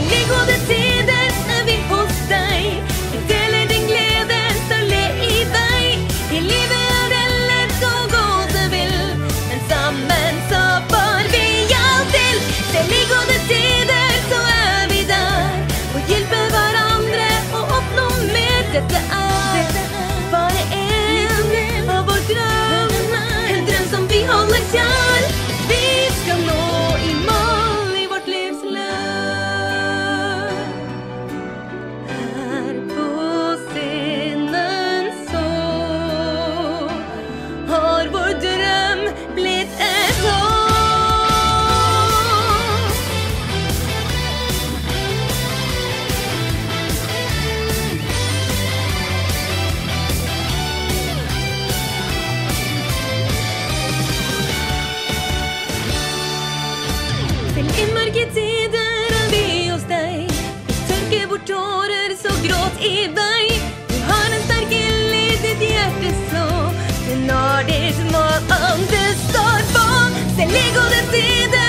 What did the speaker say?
Selv i gode tider Selv i mørke tider er vi hos deg. Vi tørker bort tårer, så gråt i vei. Du har en sterk ild i ditt hjerte, så det når ditt mål om det står på. Selv i gode tider